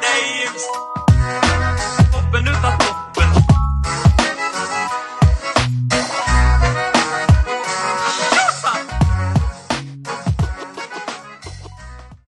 Davis.